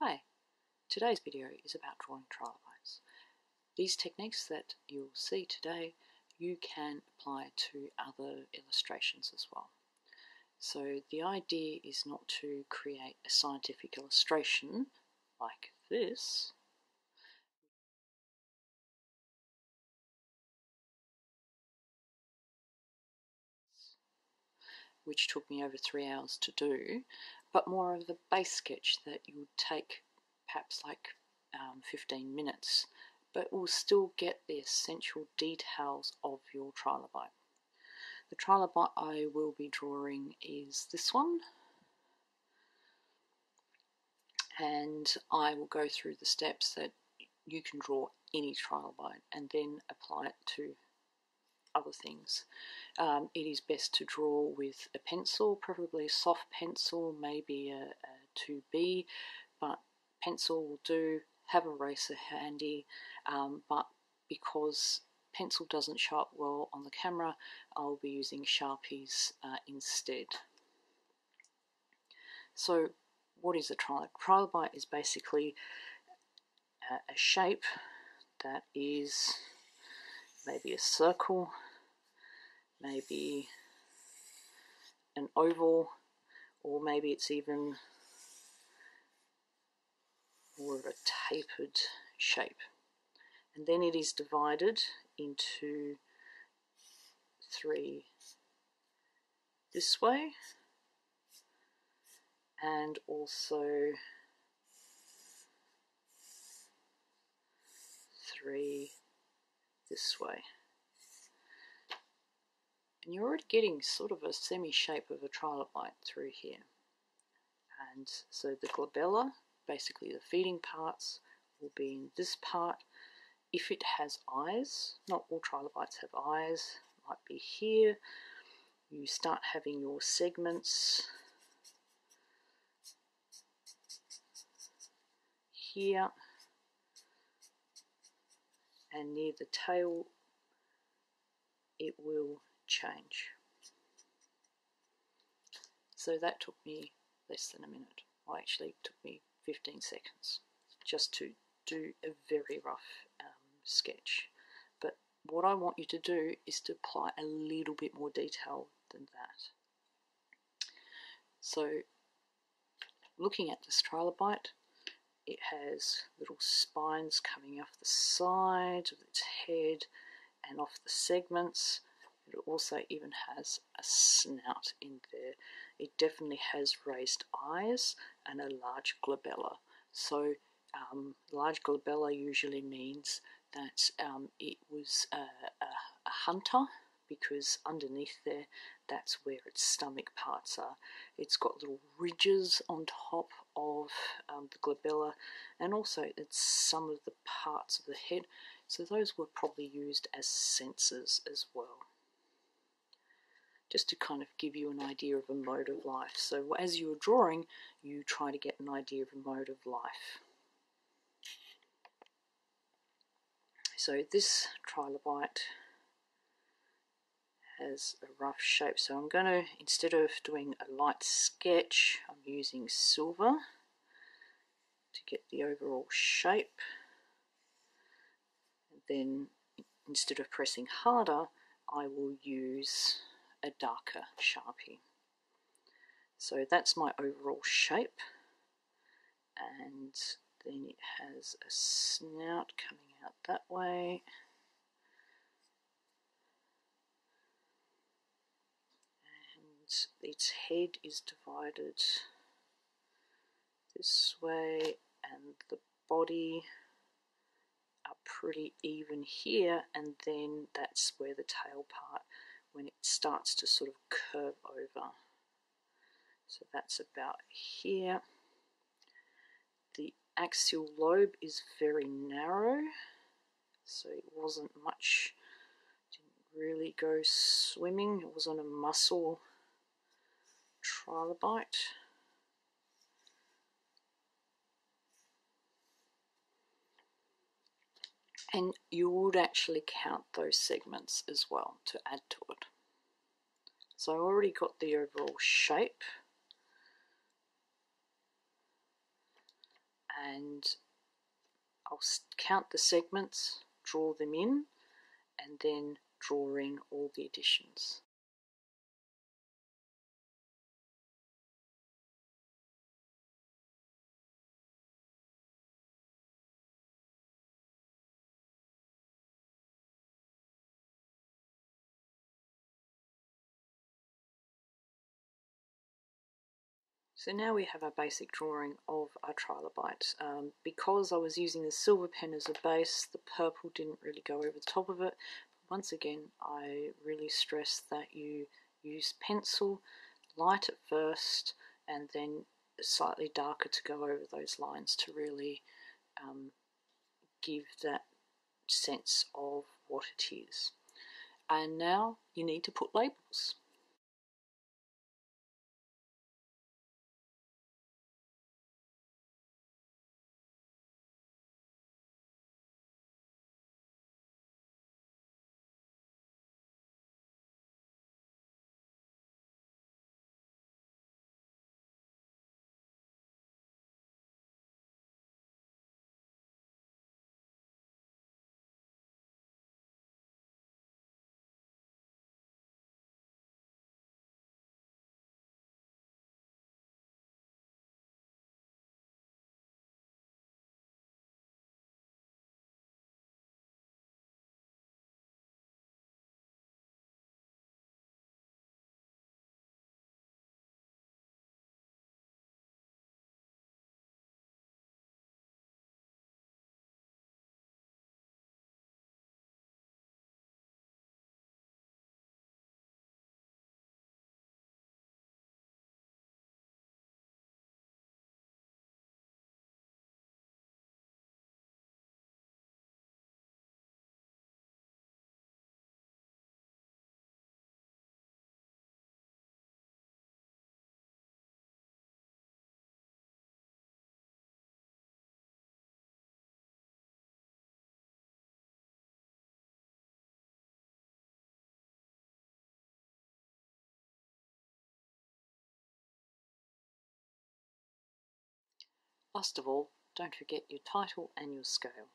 Hi, today's video is about drawing trilobites. These techniques that you'll see today you can apply to other illustrations as well. So the idea is not to create a scientific illustration like this, which took me over three hours to do, but more of a base sketch that you would take perhaps like um, 15 minutes, but will still get the essential details of your trilobite. The trilobite I will be drawing is this one, and I will go through the steps that you can draw any trilobite and then apply it to other things. Um, it is best to draw with a pencil, preferably a soft pencil, maybe a, a 2B, but pencil will do. Have a eraser handy, um, but because pencil doesn't show up well on the camera, I'll be using Sharpies uh, instead. So what is a trilobite? Trilobite is basically a, a shape that is maybe a circle, maybe an oval, or maybe it's even more of a tapered shape. And then it is divided into three this way and also three this way. And you're already getting sort of a semi-shape of a trilobite through here. And so the glabella, basically the feeding parts, will be in this part. If it has eyes, not all trilobites have eyes, might be here. You start having your segments here and near the tail it will change. So that took me less than a minute. Well, actually, it took me 15 seconds just to do a very rough um, sketch. But what I want you to do is to apply a little bit more detail than that. So, looking at this trilobite, it has little spines coming off the side of its head and off the segments. It also even has a snout in there. It definitely has raised eyes and a large glabella. So um, large glabella usually means that um, it was a, a, a hunter because underneath there that's where its stomach parts are. It's got little ridges on top of um, the glabella and also it's some of the parts of the head so those were probably used as sensors as well. Just to kind of give you an idea of a mode of life. So as you're drawing, you try to get an idea of a mode of life. So this trilobite has a rough shape. So I'm going to, instead of doing a light sketch, I'm using silver to get the overall shape. And then instead of pressing harder, I will use a darker Sharpie. So that's my overall shape. And then it has a snout coming out that way. And its head is divided this way and the body are pretty even here and then that's where the tail part when it starts to sort of curve over. So that's about here. The axial lobe is very narrow so it wasn't much didn't really go swimming. It wasn't a muscle trilobite. And you would actually count those segments as well to add to it. So I already got the overall shape. and I'll count the segments, draw them in, and then draw in all the additions. So now we have our basic drawing of our trilobite. Um, because I was using the silver pen as a base, the purple didn't really go over the top of it. Once again, I really stress that you use pencil, light at first, and then slightly darker to go over those lines to really um, give that sense of what it is. And now you need to put labels. Last of all, don't forget your title and your scale.